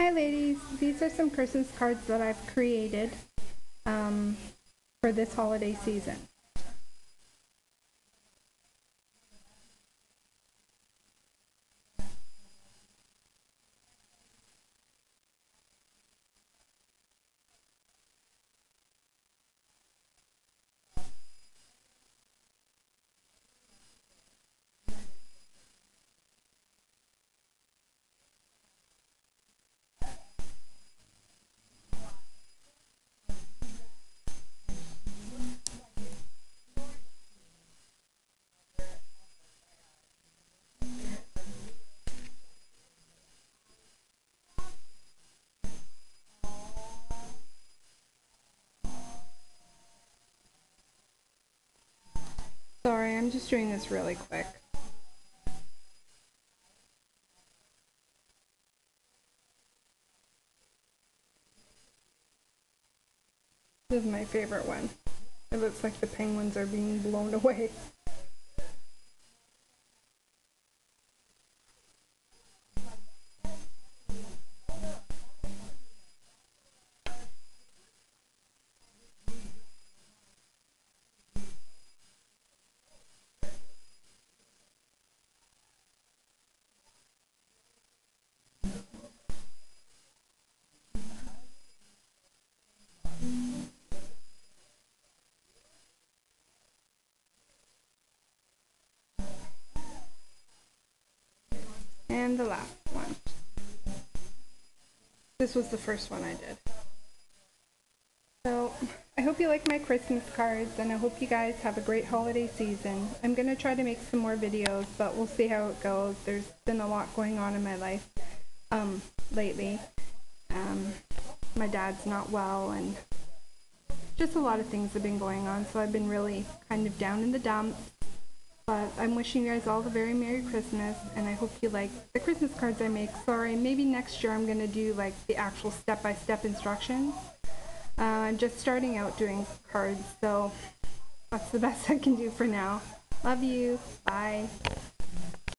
Hi ladies, these are some Christmas cards that I've created um, for this holiday season. Sorry, I'm just doing this really quick. This is my favorite one. It looks like the penguins are being blown away. And the last one. This was the first one I did. So I hope you like my Christmas cards and I hope you guys have a great holiday season. I'm going to try to make some more videos, but we'll see how it goes. There's been a lot going on in my life um, lately. Um, my dad's not well and just a lot of things have been going on, so I've been really kind of down in the dumps. But I'm wishing you guys all a very Merry Christmas, and I hope you like the Christmas cards I make. Sorry, maybe next year I'm going to do like the actual step-by-step instructions. Uh, I'm just starting out doing cards, so that's the best I can do for now. Love you. Bye.